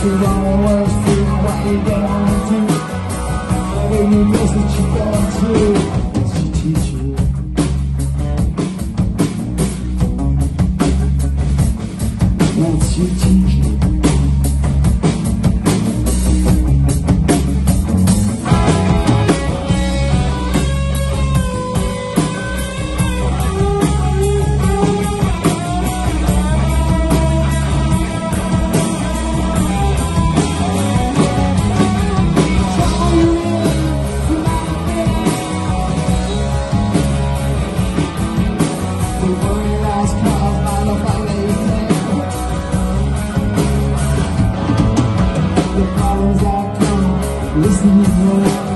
Cause we always do what we gonna do Every place that you. go to teach you teach is the world.